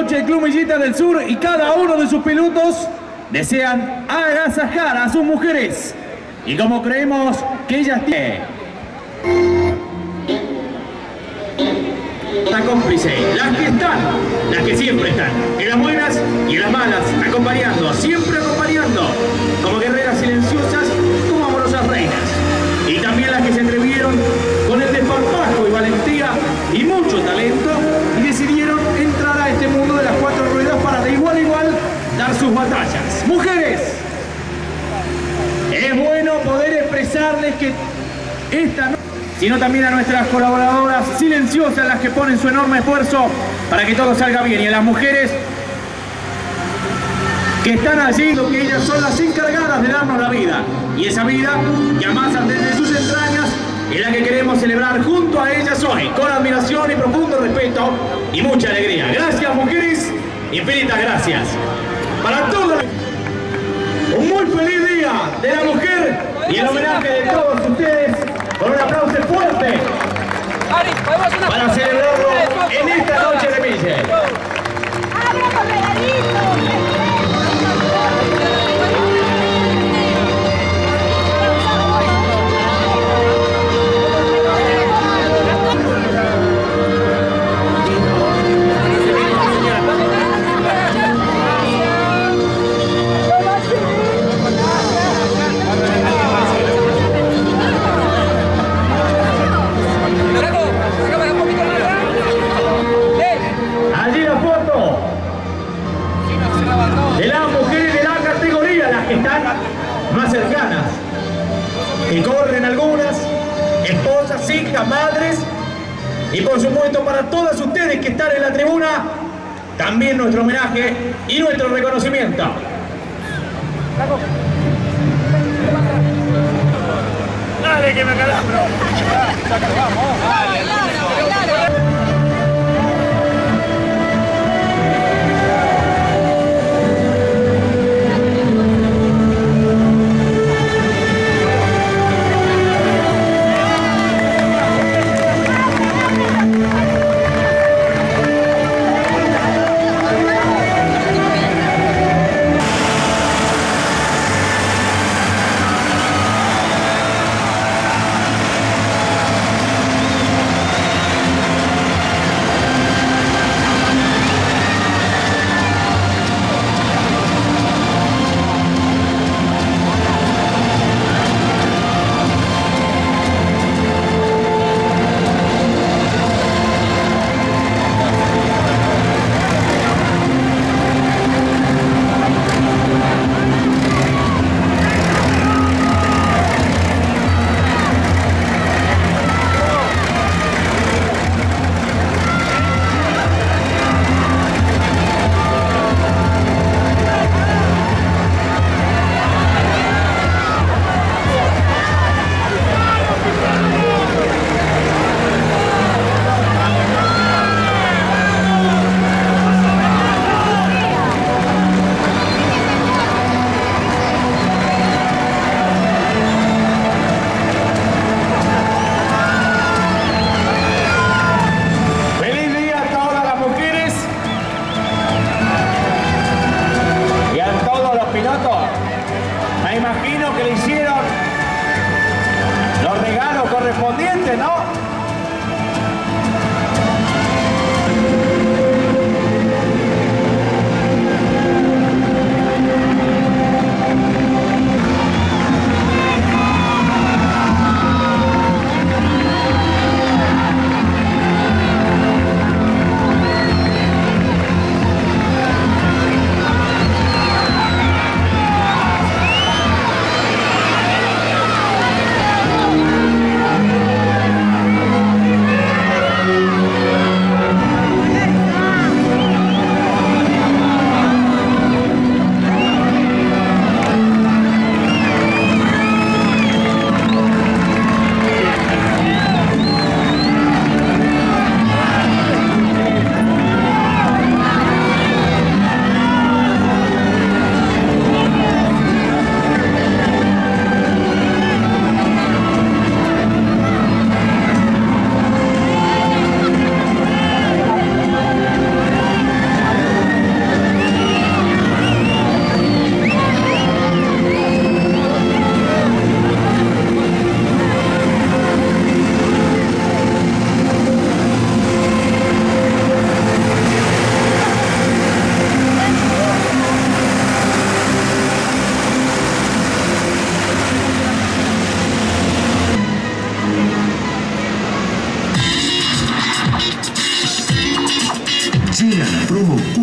noche el Club Millita del Sur y cada uno de sus pilotos desean agasajar a sus mujeres. Y como creemos que ellas tienen la cómplice, las que están, las que siempre están, en las buenas y en las malas, expresarles que esta sino también a nuestras colaboradoras silenciosas, las que ponen su enorme esfuerzo para que todo salga bien. Y a las mujeres que están allí, que ellas son las encargadas de darnos la vida. Y esa vida que amasan desde sus entrañas es la que queremos celebrar junto a ellas hoy, con admiración y profundo respeto y mucha alegría. Gracias mujeres, infinitas gracias. Para todos, un muy feliz día de la mujer y el homenaje de todos ustedes con un aplauso fuerte. Para celebrarlo esposas, hijas, madres, y por supuesto para todas ustedes que están en la tribuna, también nuestro homenaje y nuestro reconocimiento. Dale que me calambro. Feliz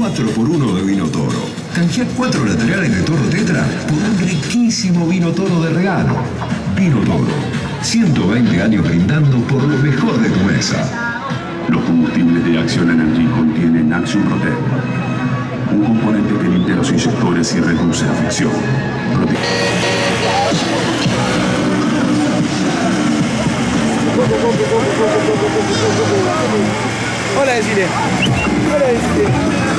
4x1 de vino toro. Canjea 4 laterales de toro tetra por un riquísimo vino toro de regalo. Vino toro. 120 años brindando por lo mejor de tu mesa. Los combustibles de Action Energy contienen Action Protect, un componente que limpia los inyectores y reduce la fricción. Hola, decirle. Hola, decirle.